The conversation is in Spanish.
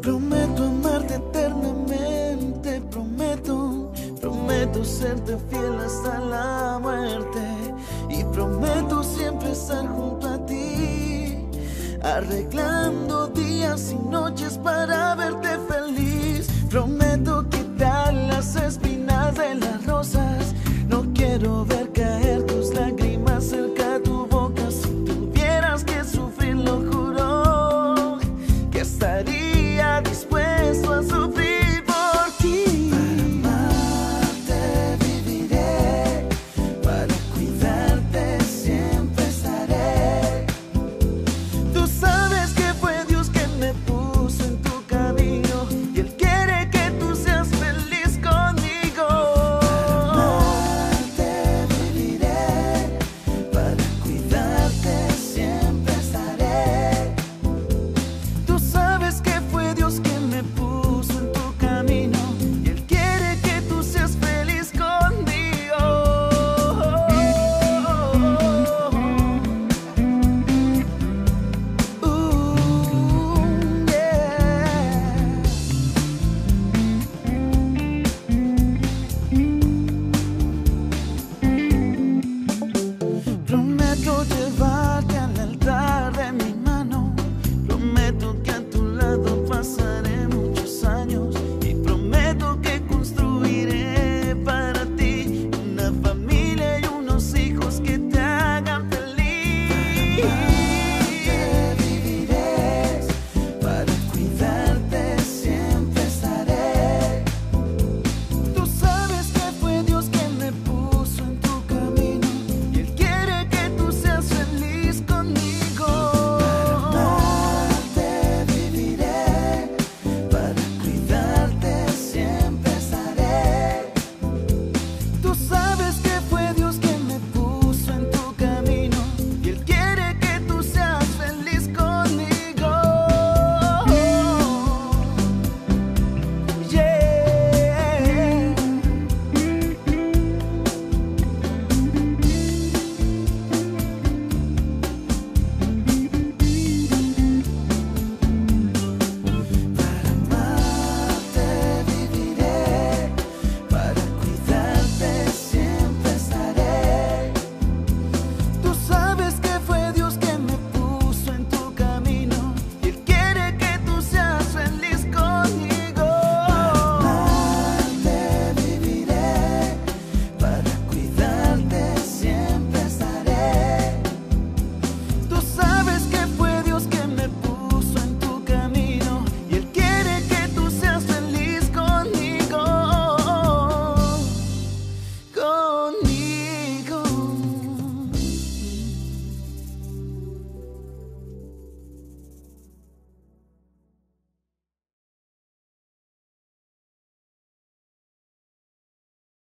Prometo amarte eternamente, prometo, prometo serte fiel hasta la muerte y prometo siempre estar junto a ti, arreglando días y noches para verte feliz. Prometo